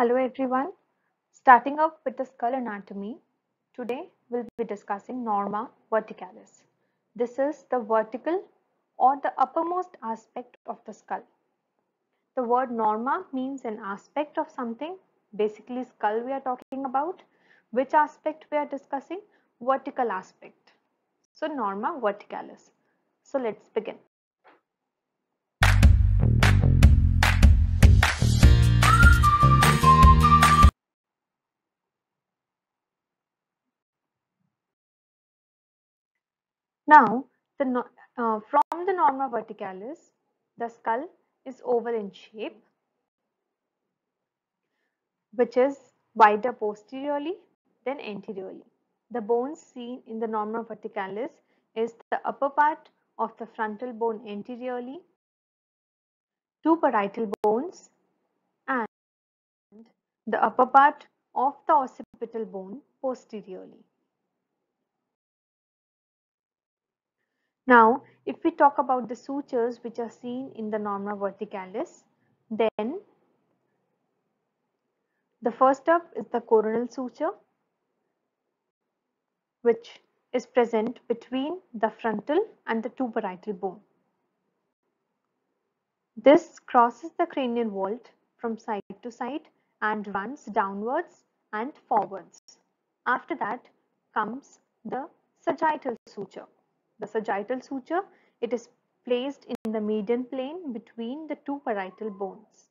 Hello everyone. Starting off with the skull anatomy, today we'll be discussing norma verticalis. This is the vertical or the uppermost aspect of the skull. The word norma means an aspect of something, basically skull we are talking about. Which aspect we are discussing? Vertical aspect. So norma verticalis. So let's begin. Now, the, uh, from the norma verticalis, the skull is oval in shape, which is wider posteriorly than anteriorly. The bones seen in the norma verticalis is the upper part of the frontal bone anteriorly, two parietal bones, and the upper part of the occipital bone posteriorly. Now, if we talk about the sutures which are seen in the norma verticalis, then the first up is the coronal suture, which is present between the frontal and the two bone. This crosses the cranial vault from side to side and runs downwards and forwards. After that comes the sagittal suture. The sagittal suture, it is placed in the median plane between the two parietal bones.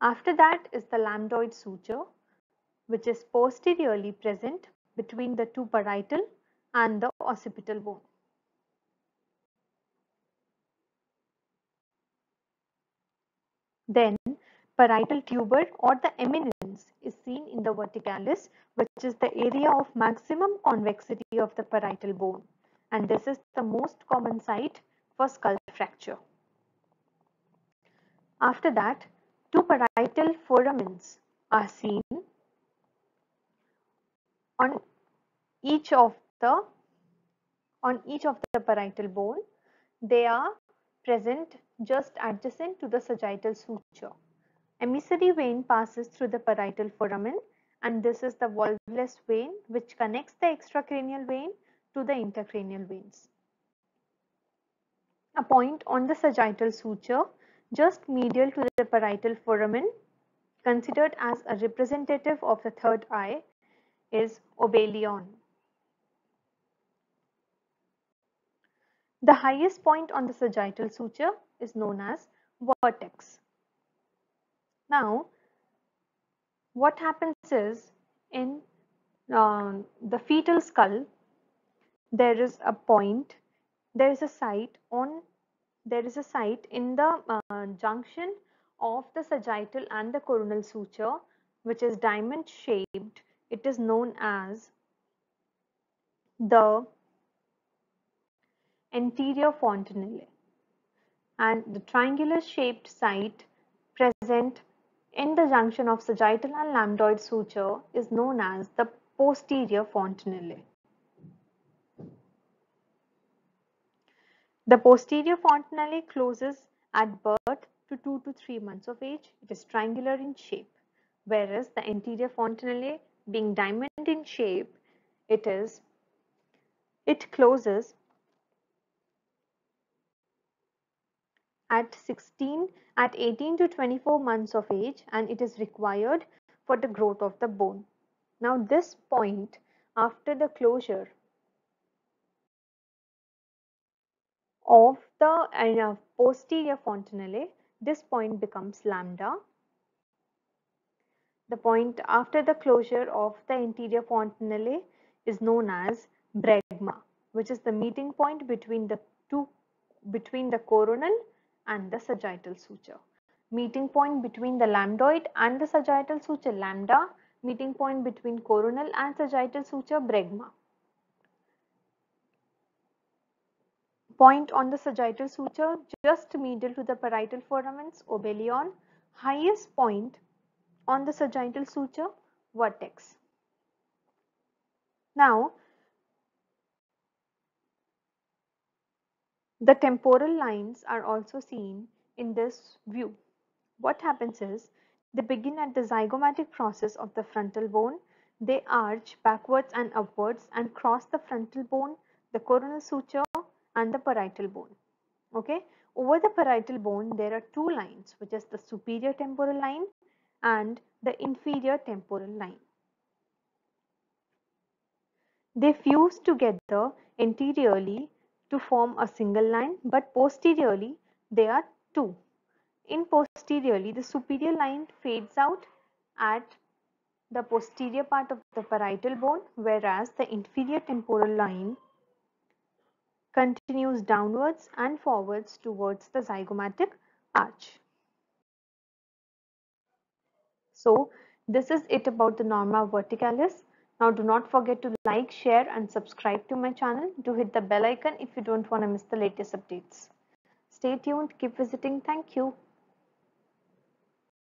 After that is the lambdoid suture, which is posteriorly present between the two parietal and the occipital bone. Then parietal tuber or the eminence is seen in the verticalis, which is the area of maximum convexity of the parietal bone and this is the most common site for skull fracture. After that, two parietal foramens are seen on each of the on each of the parietal bone. They are present just adjacent to the sagittal suture. Emissary vein passes through the parietal foramen and this is the valveless vein which connects the extracranial vein to the intracranial veins. A point on the sagittal suture just medial to the parietal foramen considered as a representative of the third eye is obelion. The highest point on the sagittal suture is known as vertex. Now, what happens is in uh, the fetal skull, there is a point, there is a site on, there is a site in the uh, junction of the sagittal and the coronal suture, which is diamond shaped. It is known as the anterior fontanelle and the triangular shaped site present in the junction of sagittal and lambdoid suture is known as the posterior fontanelle. The posterior fontanelle closes at birth to 2 to 3 months of age. It is triangular in shape, whereas the anterior fontanelle being diamond in shape, it is it closes at 16 at 18 to 24 months of age and it is required for the growth of the bone. Now this point after the closure of the posterior fontanelle, this point becomes lambda. The point after the closure of the anterior fontanelle is known as bregma, which is the meeting point between the two between the coronal and the sagittal suture. Meeting point between the lambdoid and the sagittal suture lambda, meeting point between coronal and sagittal suture bregma. Point on the sagittal suture just medial to the parietal foramens obelion. Highest point on the sagittal suture vertex. Now, the temporal lines are also seen in this view. What happens is They begin at the zygomatic process of the frontal bone. They arch backwards and upwards and cross the frontal bone, the coronal suture and the parietal bone. Okay. Over the parietal bone, there are two lines, which is the superior temporal line and the inferior temporal line. They fuse together anteriorly to form a single line, but posteriorly they are two. In posteriorly, the superior line fades out at the posterior part of the parietal bone, whereas the inferior temporal line continues downwards and forwards towards the zygomatic arch. So, this is it about the norma verticalis. Now, do not forget to like, share and subscribe to my channel. Do hit the bell icon if you don't want to miss the latest updates. Stay tuned, keep visiting. Thank you.